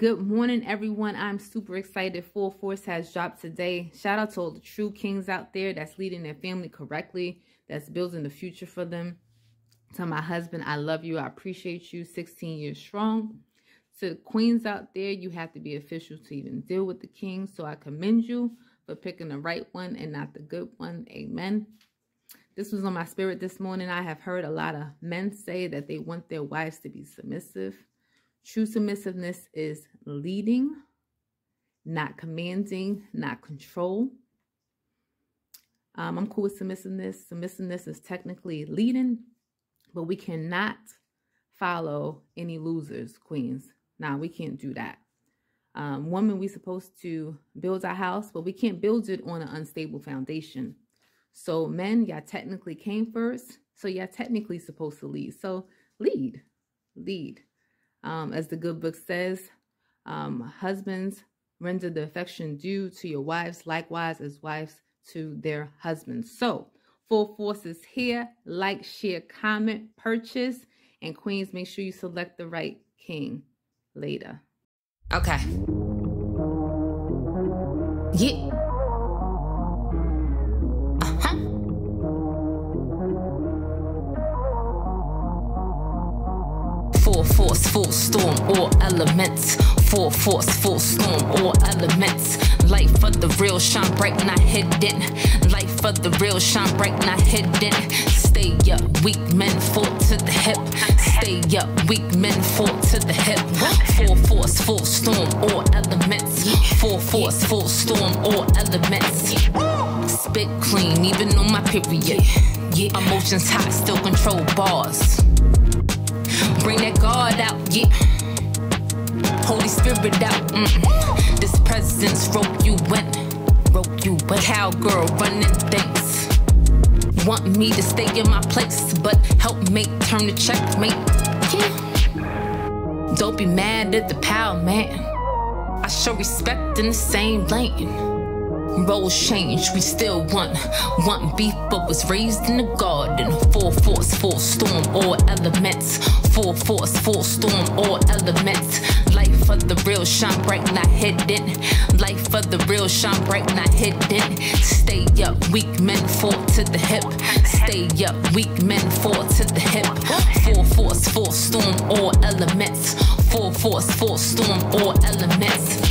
Good morning, everyone. I'm super excited. Full Force has dropped today. Shout out to all the true kings out there that's leading their family correctly, that's building the future for them. To my husband, I love you. I appreciate you. 16 years strong. To queens out there, you have to be official to even deal with the king. So I commend you for picking the right one and not the good one. Amen. This was on my spirit this morning. I have heard a lot of men say that they want their wives to be submissive. True submissiveness is leading, not commanding, not control. Um, I'm cool with submissiveness. Submissiveness is technically leading, but we cannot follow any losers, queens. Now, we can't do that. Um, woman, we supposed to build our house, but we can't build it on an unstable foundation. So men, y'all technically came first. So y'all technically supposed to lead. So lead, lead. Um, as the good book says, um, husbands, render the affection due to your wives, likewise as wives to their husbands. So, full force is here. Like, share, comment, purchase. And queens, make sure you select the right king later. Okay. Yeah. Force, full storm, all elements. Full force, full storm, all elements. Life of the real shine bright, not hidden. Life of the real shine bright, not hidden. Stay up, weak men fall to the hip. Stay up, weak men fall to the hip. Full force, full storm, all elements. Full force, full storm, all elements. Spit clean, even on my period. Emotions hot, still control bars. Bring that God out, yeah. Holy Spirit out, mm. This presence rope you in, rope you in. Cowgirl running things. Want me to stay in my place, but help make turn the checkmate. Yeah. Don't be mad at the power man. I show respect in the same lane. Roles change, we still want want beef, but was raised in the garden. Full force, full storm, all elements. Full force, full storm, all elements. Life of the real shine bright, not hidden. Life of the real shine bright, not hidden. Stay up, weak men fall to the hip. Stay up, weak men fall to the hip. Full force, full storm, all elements. Full force, full storm, all elements.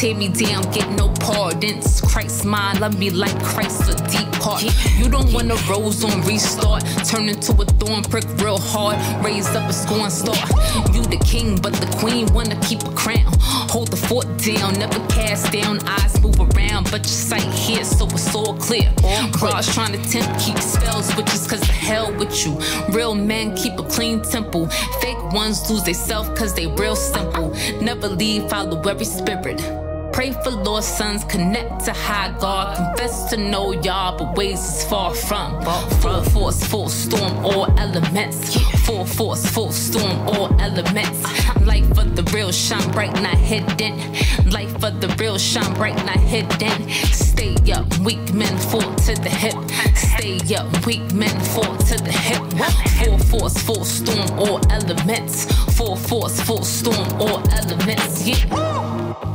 Tear me down, get no pardons. Christ mine, love me like Christ a deep heart. You don't want a rose on restart. Turn into a thorn prick real hard. Raise up a scorn star. You the king, but the queen wanna keep a crown. Hold the fort down, never cast down. Eyes move around, but your sight here, so it's all clear. Cross trying to tempt, keep spells, which is cause the hell with you. Real men keep a clean temple. Fake ones lose they self cause they real simple. Never leave, follow every spirit. Pray for Lord sons, connect to high God. Confess to know y'all, but ways is far from. Full force, full storm, all elements. Full force, full storm, all elements. Life for the real shine bright, not hidden. Life for the real shine bright, not hidden. Stay up, weak men fall to the hip. Stay up, weak men fall to the hip. Full force, full storm, all elements. Full force, full storm, all elements. Yeah.